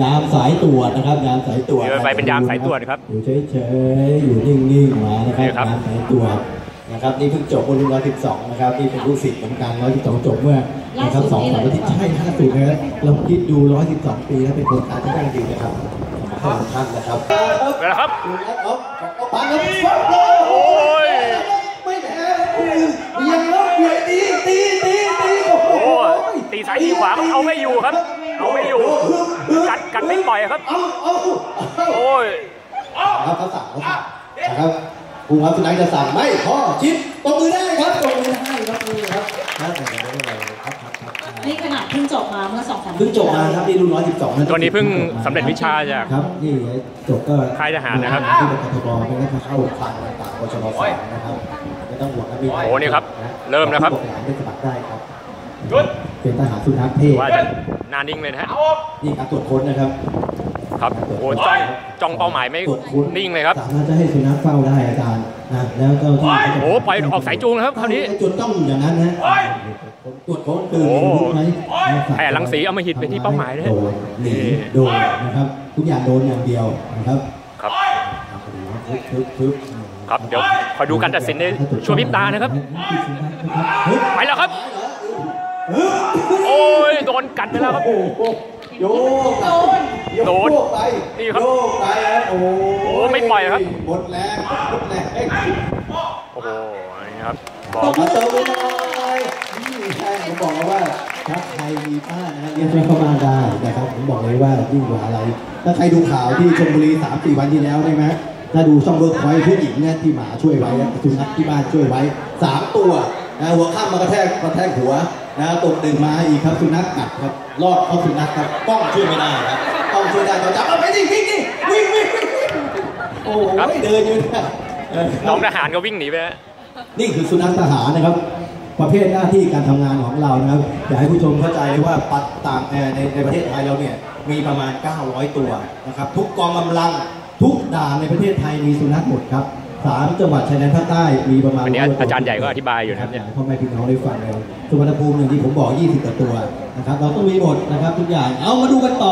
ยามสายตรวจนะครับ ยามสายตรวจเดินไปเป็นยามสายตรวจครับอยู่เฉยๆอยู่นิ่งๆมานะครับนี่ครับยามสายตรวจนะครับนี่เพิ่งจบบนรุ่น112นะครับนี่เป็นลูกศิษย์ของการ112จบเมื่อนะครับสองสามอาทิตย์ใช่ล่าสุดนะครับเราคิดดู 112 ปีแล้วเป็นโครงการที่ได้ดีนะครับขอบคุณท่านนะครับไปแล้วครับเอาเอาปังครับโอ้ยไม่แพ้ยังแล้วเบียดตีตีตีตีโอ้โหโอ้ยตีซ้ายตีขวาครับเอาไม่อยู่ครับ เอาไม่อยู่ กัดกัดไม่ปล่อยครับเอาเอาโอ้ยครับเขาสั่งเขาสั่งนะครับคุณครับสุนัขจะสั่งไม่พ่อชิดตบมือได้ครับตบมือได้ครับมือครับครับครับครับนี่ขนาดเพิ่งจบมาเมื่อสองสามเพิ่งจบมาครับนี่รุ่นร้อยสิบสองตัวนี้เพิ่งสำเร็จวิชาจากครับนี่จบก็ค่ายทหารนะครับที่เป็นทบเป็นนักเข้าฟังต่างๆปชรสองนะครับไม่ต้องห่วงนะมีโอ้นี่ครับ เริ่มนะครับทหารได้สมัครได้ครับ เป็นทหารสุนัขเทพว่าจะหนานิ่งเลยนะฮะนี่การตรวจค้นนะครับ ครับโอ้ยจ้องจ้องเป้าหมายไม่ตรวจค้นนิ่งเลยครับสามารถจะให้สุนัขเฝ้าได้อาจารย์นะแล้วเจ้าที่ก็จะโอ้ปล่อยออกสายจูงนะครับคราวนี้จนต้องอยู่อย่างนั้นนะตรวจค้นตื่นโอ้รู้ไหมแผ่รังสีอำมหิตไปที่เป้าหมายนะฮะโดนหนีโดนนะครับ ทุกอย่างโดนอย่างเดียวนะครับครับทึบทึบทึบครับเดี๋ยวคอยดูการตัดสินในช่วงพริบตานะครับไปแล้วครับ โอ้ยโดนกัดไปแล้วครับโอ้โหโยกโดนโดนโยกไปนี่ครับโยกไปนะโอ้โอ้ไม่ปล่อยครับหมดแรงหมดแรงโอ้โหนี่ครับบตอกบมือตบมือหน่อยนี่ใช่ผมบอกแล้วว่าถ้าใครมีป้านะเรียกเข้ามาได้นะครับผมบอกเลยว่ายิ่งกว่าอะไร ถ้าใครดูข่าวที่ชลบุรีสามสี่วันที่แล้วได้ไหมถ้าดูช่องเวิร์กพอยต์ผู้หญิงเนี่ยที่หมาช่วยไว้อะสุนัขที่บ้านช่วยไว้สามตัวนะหัวข้ามมากระแทกกระแทกหัว นะตกดึกมาอีกครับสุนัขกัดครับรอดเพราะสุนัขครับกล้องช่วยไม่ได้ครับกล้องช่วยได้เราจับเอาไปดิวิ่งดิวิ่งวิ่งวิ่งวิ่งโอ้โหเดินอยู่เนี่ยเออน้องทหารก็วิ่งหนีไปฮะนี่คือสุนัขทหารนะครับ ประเภทหน้าที่การทำงานของเรานะครับอยากให้ผู้ชมเข้าใจว่าปัดต่างเอ่อในในประเทศไทยเราเนี่ยมีประมาณ 900 ตัวนะครับทุกกองกำลังทุกด่านในประเทศไทยมีสุนัขหมดครับ สามจังหวัดชายแดนภาคใต้มีประมาณวันนี้100ตัวอาจารย์ใหญ่ก็อธิบายอยู่นะครับเนี่ยพ่อแม่พี่น้องได้ฟังเลยสุวรรณภูมิอย่างที่ผมบอก 20กว่าตัวนะครับเราต้องมีหมดนะครับทุกอย่างเอามาดูกันต่อ